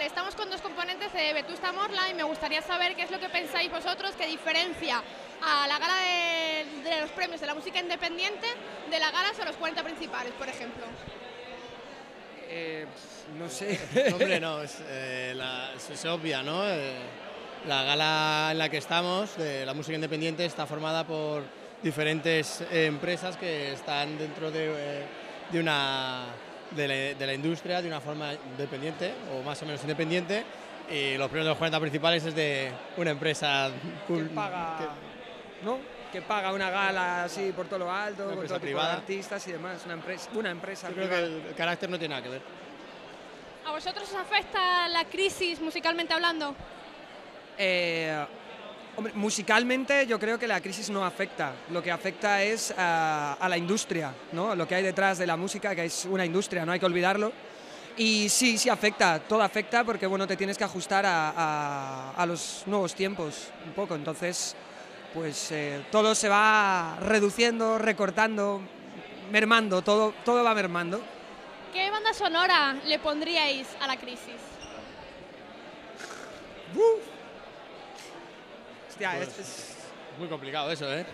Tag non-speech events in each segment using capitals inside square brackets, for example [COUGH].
Vale, estamos con dos componentes de Vetusta Morla y me gustaría saber qué es lo que pensáis vosotros que diferencia a la gala de, de los premios de la música independiente de la gala a los 40 principales, por ejemplo. Eh, no sé. [LAUGHS] Hombre, no, es, eh, la- es- es obvia, ¿no? Eh, la gala en la que estamos, de la música independiente, está formada por diferentes eh, empresas que están dentro de, eh, de una de la, de la industria de una forma independiente o más o menos independiente. Y los premios de los 40 principales es de una empresa que paga, que- ¿no? Que paga una gala así por todo lo alto, con todo tipo de privada. artistas y demás. Una empresa, una empresa yo creo que privada. el carácter no tiene nada que ver. ¿A vosotros os afecta la crisis musicalmente hablando? Eh, hombre, musicalmente yo creo que la crisis no afecta. Lo que afecta es a, a la industria, ¿no? Lo que hay detrás de la música, que es una industria, no hay que olvidarlo. Y sí, sí afecta, todo afecta porque bueno, te tienes que ajustar a, a- a los nuevos tiempos un poco. Entonces, pues eh, todo se va reduciendo, recortando, mermando, todo, todo va mermando. ¿Qué banda sonora le pondríais a la crisis? Hostia, Pues- es- es- Muy complicado eso, ¿eh?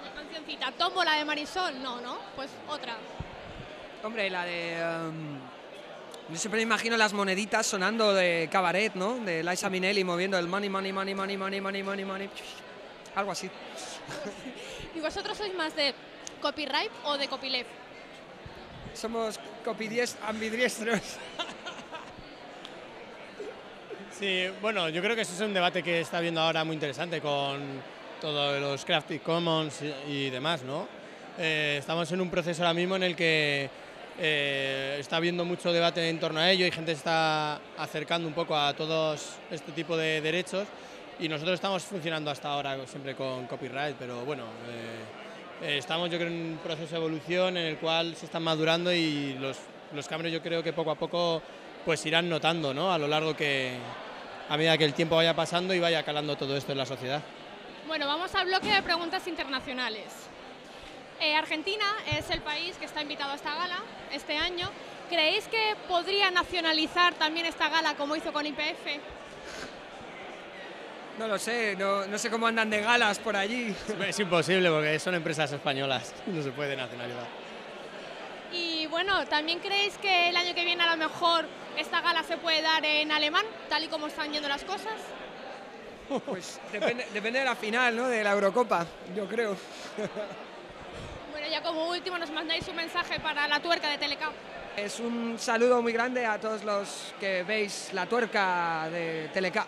Una cancioncita, Tómbola de Marisol, no, ¿no? Pues otra. Hombre, la de. em, yo siempre me imagino las moneditas sonando de cabaret, ¿no? De Liza Minnelli moviendo el money, money, money, money, money, money, money, money. Algo así. [LAUGHS] ¿Y vosotros sois más de copyright o de copyleft? Somos copidies ambidiestros. Sí, bueno, yo creo que ese es un debate que está habiendo ahora muy interesante con todos los Creative Commons y, demás, ¿no? Eh, estamos en un proceso ahora mismo en el que eh, está habiendo mucho debate en torno a ello y gente está acercando un poco a todos este tipo de derechos y nosotros estamos funcionando hasta ahora siempre con copyright, pero bueno, eh, estamos yo creo en un proceso de evolución en el cual se están madurando y los, los cambios yo creo que poco a poco pues irán notando ¿no? a lo largo que a medida que el tiempo vaya pasando y vaya calando todo esto en la sociedad. Bueno, vamos al bloque de preguntas internacionales. Eh, Argentina es el país que está invitado a esta gala este año. ¿Creéis que podría nacionalizar también esta gala como hizo con IPF? No lo sé, no, no sé cómo andan de galas por allí. Es imposible porque son empresas españolas, [LAUGHS] no se puede nacionalizar. Y bueno, ¿también creéis que el año que viene a lo mejor esta gala se puede dar en alemán, tal y como están yendo las cosas? Pues depende, depende de la final, ¿no? De la Eurocopa, yo creo. Bueno, ya como último nos mandáis un mensaje para la tuerca de Telecap. Es un saludo muy grande a todos los que veis la tuerca de Teleca.